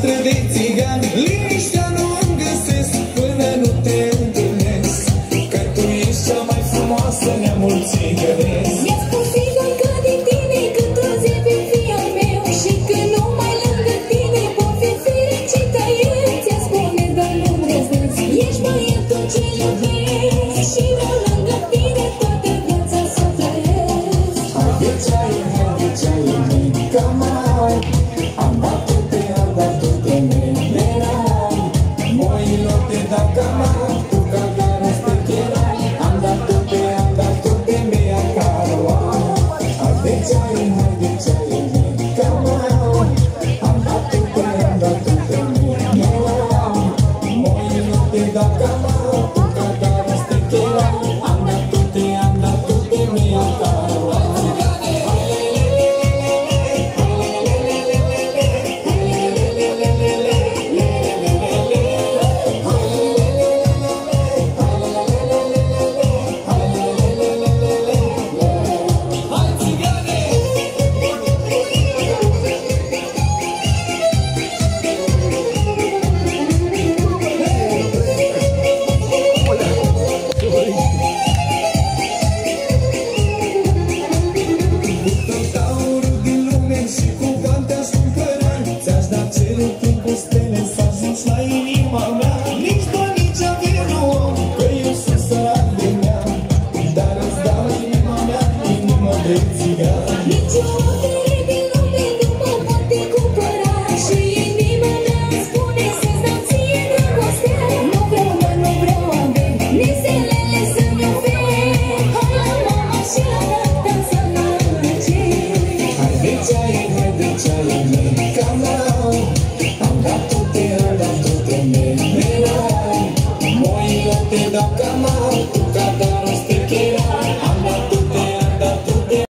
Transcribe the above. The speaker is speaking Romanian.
piatră de țigan. Liniștea nu îmi găsesc până nu te întâlnesc. Că tu ești cea mai frumoasă neamul țigănesc Mi-a spus sigur că din tine când o zi vei fi al meu Și că numai lângă tine pot fi fericită eu Ți-a spune doar nu îndrăznesc Ești băiatul ce iubesc Și vreau lângă tine toată viața să trăiesc. Hai de ceai, hai de ceai, mica mai Moilor te Ți-aș da cerul timpul stele să ajungi la inima mea Nici bani, nici avere nu am, că eu sunt sărac de mea Dar îți dau inima mea, inima de țigan Nici o avere din lume nu mă poate cumpăra Și inima mea îmi spune să-ți dau ție dragostea Nu vreau bani, nu vreau averi, nici zilele să-mi oferi Hai la mama și la tata să mă încerci Hai de ceai, hai de ceai, mica mea Am dat